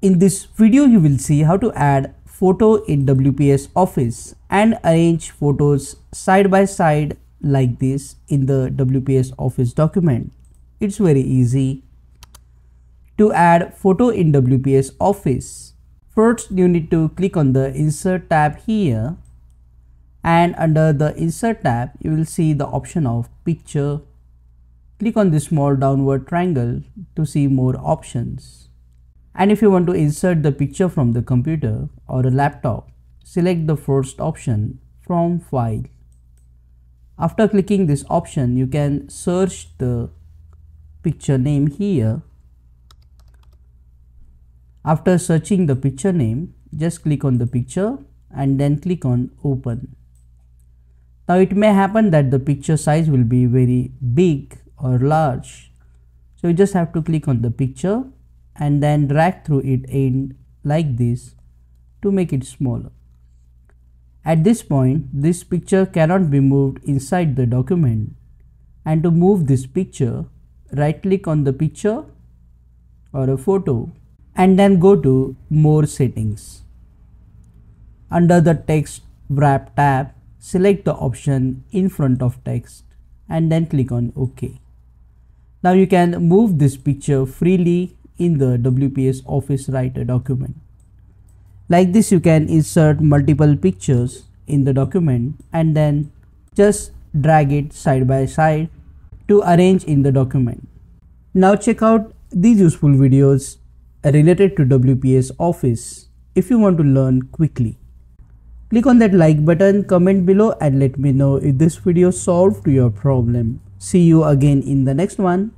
In this video you will see how to add photo in WPS Office and arrange photos side by side like this in the WPS Office document. It's very easy. To add photo in WPS Office, first you need to click on the insert tab here and under the insert tab you will see the option of picture. Click on the small downward triangle to see more options. And if you want to insert the picture from the computer or a laptop, select the first option from file. After clicking this option, you can search the picture name here. After searching the picture name, just click on the picture and then click on open. Now it may happen that the picture size will be very big or large. So you just have to click on the picture and then drag through it in like this to make it smaller. At this point, this picture cannot be moved inside the document and to move this picture, right click on the picture or a photo and then go to more settings. Under the text wrap tab, select the option in front of text and then click on OK. Now you can move this picture freely in the WPS Office Writer document. Like this you can insert multiple pictures in the document and then just drag it side by side to arrange in the document. Now check out these useful videos related to WPS Office if you want to learn quickly. Click on that like button, comment below and let me know if this video solved your problem. See you again in the next one.